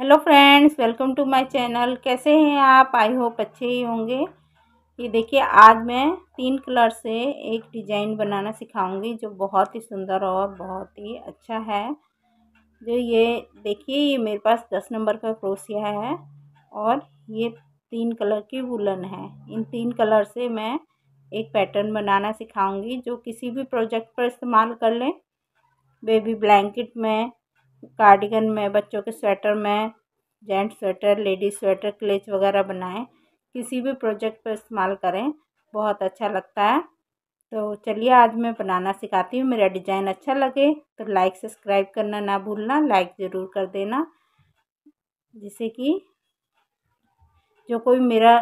Hello friends, welcome to my channel. कैसे हैं आप? आई होप अच्छे ही होंगे। ये देखिए, आज मैं तीन कलर से एक डिज़ाइन बनाना सिखाऊँगी जो बहुत ही सुंदर और बहुत ही अच्छा है। जो ये देखिए, ये मेरे पास दस नंबर का क्रोसिया है और ये तीन कलर की वुलन है। इन तीन कलर से मैं एक पैटर्न बनाना सिखाऊँगी जो किसी भी प्रोजेक्ट पर इस्तेमाल कर लें। बेबी ब्लैंकेट में कार्डिगन में, बच्चों के स्वेटर में gent sweater, ladies sweater, clutch वगैरह बनाएँ। किसी भी प्रोजेक्ट पर इस्तेमाल करें। बहुत अच्छा लगता है। तो चलिए आज मैं बनाना सिखाती हूँ। मेरा डिज़ाइन अच्छा लगे तो लाइक, सब्सक्राइब करना ना भूलना। लाइक ज़रूर कर देना। जिससे कि जो कोई मेरा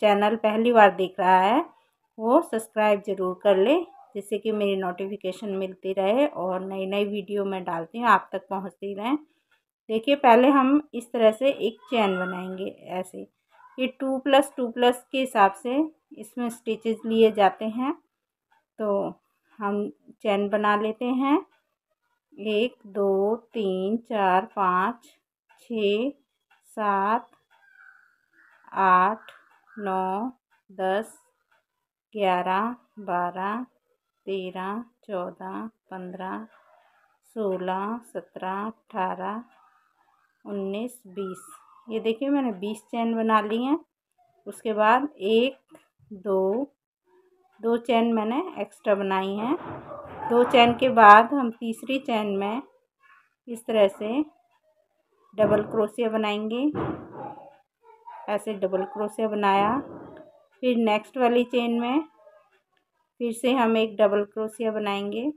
चैनल पहली बार देख रहा है, वो सब्सक्राइब ज़रूर कर ले। जिससे कि मेरी नोटिफिकेशन मिलती रहे और नई नई वीडियो मैं डालती हूँ, आप तक पहुँचती रहें। देखिए, पहले हम इस तरह से एक चैन बनाएँगे ऐसे। ये टू प्लस टू प्लस के हिसाब से इसमें स्टिचेस लिए जाते हैं। तो हम चैन बना लेते हैं। एक, दो, तीन, चार, पाँच, छ, सात, आठ, नौ, दस, ग्यारह, बारह तेरह, चौदह, पंद्रह, सोलह, सत्रह, अठारह, उन्नीस, बीस। ये देखिए मैंने बीस चैन बना ली हैं। उसके बाद एक, दो दो चैन मैंने एक्स्ट्रा बनाई हैं। दो चैन के बाद हम तीसरी चैन में इस तरह से डबल क्रोशिया बनाएँगे। ऐसे डबल क्रोशिया बनाया। फिर नेक्स्ट वाली चेन में फिर से हम एक डबल क्रोशिया बनाएँगे।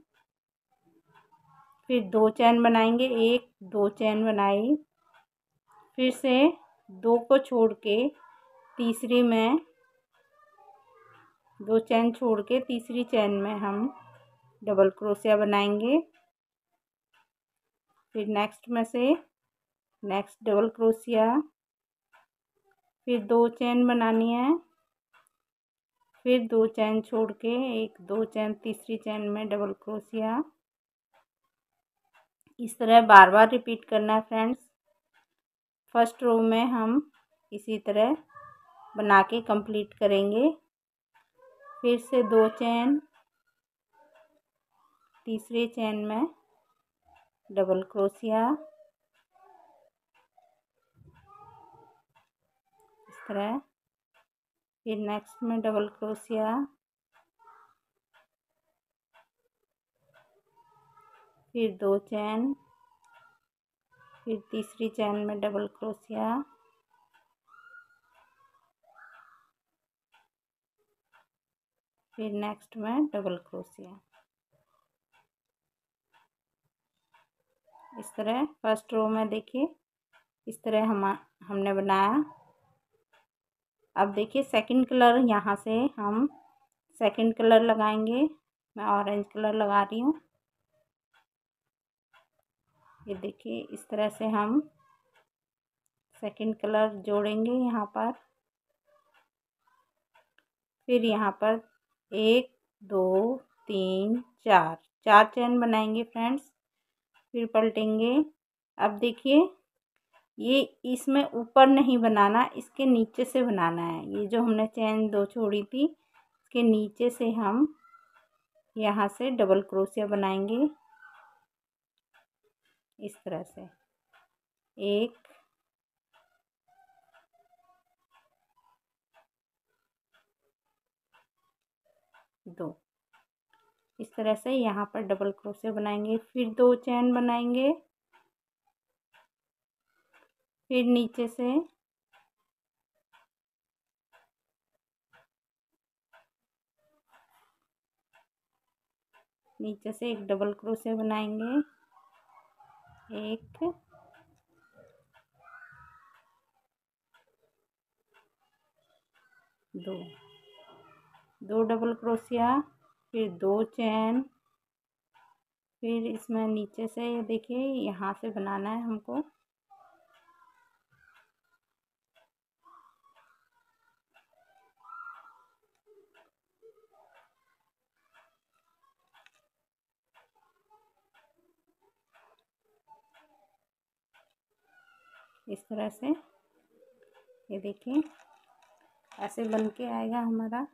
फिर दो चैन बनाएँगे, एक, दो चैन बनाई। फिर से दो को छोड़ के तीसरी में, दो चैन छोड़ के तीसरी चैन में हम डबल क्रोशिया बनाएँगे। फिर नेक्स्ट में से नेक्स्ट डबल क्रोशिया। फिर दो चैन बनानी है। फिर दो चैन छोड़ के एक, दो चैन, तीसरी चैन में डबल क्रोशिया इस तरह बार बार रिपीट करना है फ्रेंड्स। फ़र्स्ट रो में हम इसी तरह बना के कंप्लीट करेंगे। फिर से दो चैन, तीसरे चैन में डबल क्रोशिया इस तरह फिर नेक्स्ट में डबल क्रोशिया फिर दो चैन फिर तीसरी चैन में डबल क्रोशिया फिर नेक्स्ट में डबल क्रोशिया इस तरह फ़र्स्ट रो में देखिए, इस तरह हम, हमने बनाया। अब देखिए सेकंड कलर यहाँ से हम सेकंड कलर लगाएँगे। मैं ऑरेंज कलर लगा रही हूँ। ये देखिए इस तरह से हम सेकंड कलर जोड़ेंगे यहाँ पर। फिर यहाँ पर एक, दो, तीन, चार चार चैन बनाएँगे फ्रेंड्स फिर पलटेंगे। अब देखिए ये इसमें ऊपर नहीं बनाना, इसके नीचे से बनाना है। ये जो हमने चैन दो छोड़ी थी, इसके नीचे से हम यहाँ से डबल क्रोशिया बनाएँगे। इस तरह से। एक, दो। इस तरह से यहाँ पर डबल क्रोशिया बनाएँगे। फिर दो चैन बनाएँगे। फिर नीचे से नीचे से एक डबल क्रोशे बनाएँगे। एक। दो। दो डबल क्रोशिया, फिर दो चैन। फिर इसमें नीचे से, देखिए, यहाँ से बनाना है हमको। इस तरह से। ये देखिए, ऐसे बन के आएगा हमारा।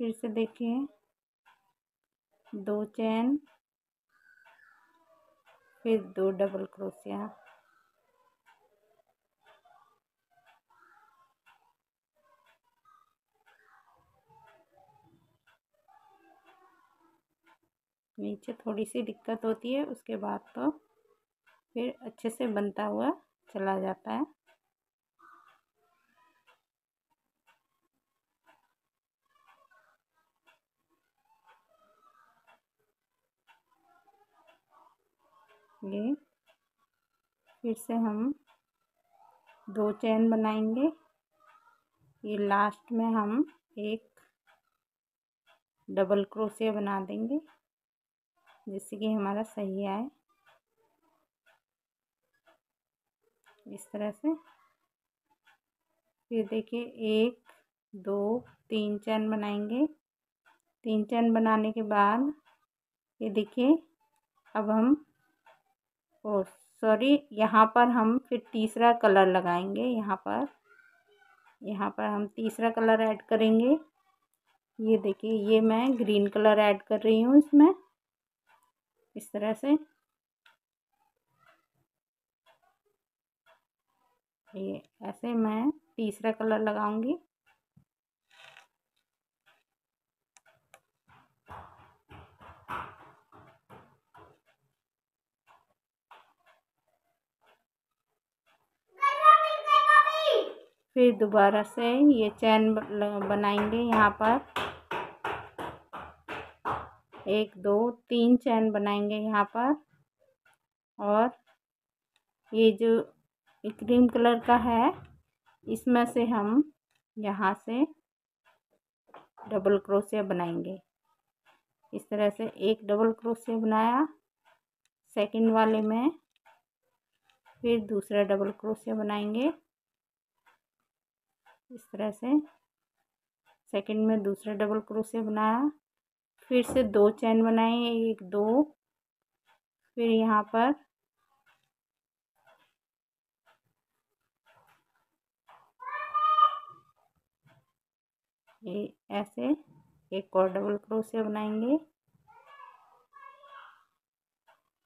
फिर से देखिए, दो चैन, फिर दो डबल क्रोशिया। नीचे थोड़ी सी दिक्कत होती है, उसके बाद तो फिर अच्छे से बनता हुआ चला जाता है। ये फिर से हम दो चैन बनाएँगे। ये लास्ट में हम एक डबल क्रोशिया बना देंगे जिससे कि हमारा सही आए। इस तरह से। फिर देखिए, एक, दो, तीन चैन बनाएँगे। तीन चैन बनाने के बाद ये देखिए, अब हम, ओ, सॉरी, यहाँ पर हम फिर तीसरा कलर लगाएँगे, यहाँ पर। यहाँ पर हम तीसरा कलर ऐड करेंगे। ये देखिए, ये मैं ग्रीन कलर ऐड कर रही हूँ इसमें। इस तरह से। ये ऐसे मैं तीसरा कलर लगाऊँगी। फिर दोबारा से ये चैन बनाएँगे यहाँ पर। एक, दो, तीन चैन बनाएँगे यहाँ पर। और ये जो क्रीम कलर का है। इसमें से हम यहाँ से डबल क्रोशिया बनाएँगे। इस तरह से एक डबल क्रोशिया बनाया। सेकंड वाले में फिर दूसरा डबल क्रोशिया बनाएँगे। इस तरह से सेकंड में दूसरा डबल क्रोशिया बनाया। फिर से दो चैन बनाए एक, दो। फिर यहाँ पर ये ऐसे एक और डबल क्रोशिया बनाएँगे।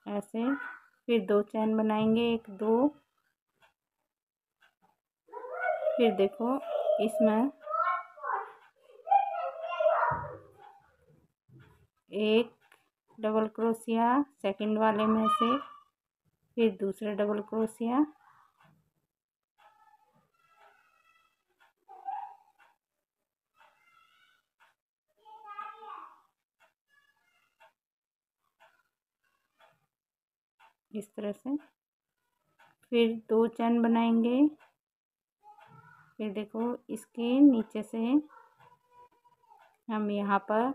ऐसे फिर दो चैन बनाएँगे, एक, दो। फिर देखो इसमें एक डबल क्रोशिया सेकंड वाले में से फिर दूसरा डबल क्रोशिया इस तरह से। फिर दो चैन बनाएँगे। फिर देखो, इसके नीचे से हम यहाँ पर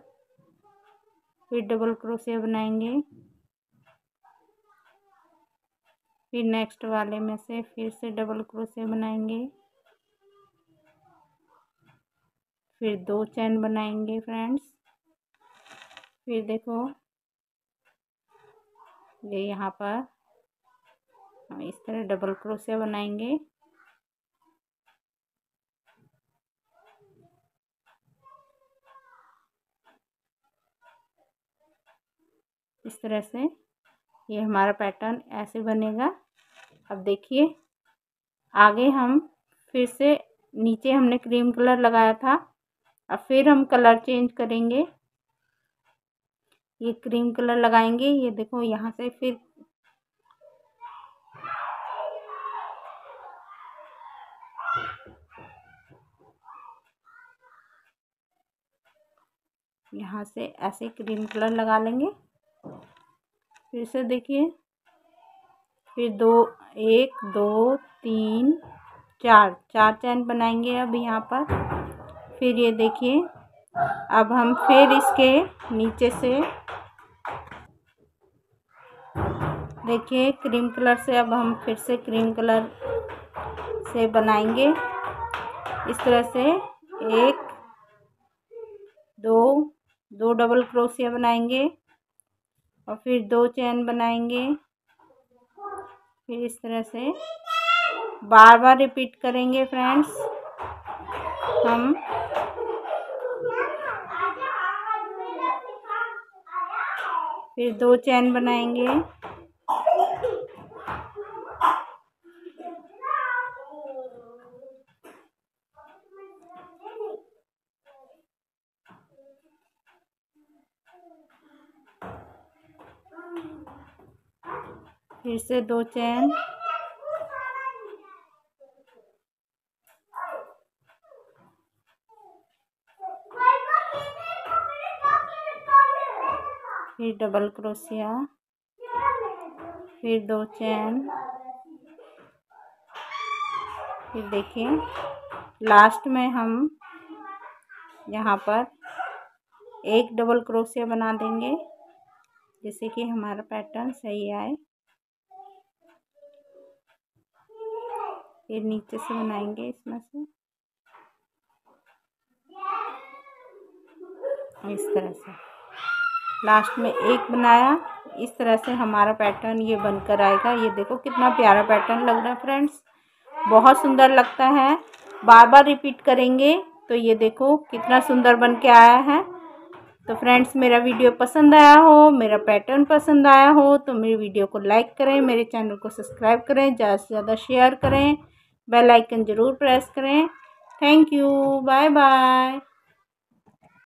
फिर डबल क्रोशिया बनाएँगे। फिर नेक्स्ट वाले में से फिर से डबल क्रोशिया बनाएँगे। फिर दो चैन बनाएँगे फ्रेंड्स फिर देखो ये यहाँ पर हम इस तरह डबल क्रोशिया बनाएँगे। इस तरह से ये हमारा पैटर्न ऐसे बनेगा। अब देखिए, आगे हम फिर से नीचे हमने क्रीम कलर लगाया था। अब फिर हम कलर चेंज करेंगे। ये क्रीम कलर लगाएँगे, ये देखो यहाँ से फिर यहाँ से ऐसे क्रीम कलर लगा लेंगे। फिर से देखिए, फिर दो, एक, दो, तीन, चार चार चैन बनाएँगे अब यहाँ पर। फिर ये देखिए, अब हम फिर इसके नीचे से देखिए क्रीम कलर से अब हम फिर से क्रीम कलर से बनाएँगे। इस तरह से एक, दो दो डबल क्रोशिया बनाएँगे और फिर दो चैन बनाएँगे। फिर इस तरह से बार बार रिपीट करेंगे फ्रेंड्स हम फिर दो चैन बनाएँगे। फिर से दो चैन। फिर डबल क्रोशिया। फिर दो चैन। फिर देखिए, लास्ट में हम यहाँ पर एक डबल क्रोशिया बना देंगे, जिससे कि हमारा पैटर्न सही आए। फिर नीचे से बनाएँगे इसमें से। इस तरह से। लास्ट में एक बनाया। इस तरह से हमारा पैटर्न ये बनकर आएगा। ये देखो कितना प्यारा पैटर्न लग रहा है फ्रेंड्स बहुत सुंदर लगता है। बार बार रिपीट करेंगे तो ये देखो कितना सुंदर बन के आया है। तो फ्रेंड्स मेरा वीडियो पसंद आया हो, मेरा पैटर्न पसंद आया हो तो मेरी वीडियो को लाइक करें, मेरे चैनल को सब्सक्राइब करें, ज़्यादा से ज़्यादा शेयर करें। बेल आइकन ज़रूर प्रेस करें। Thank you bye bye.